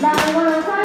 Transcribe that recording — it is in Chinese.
南无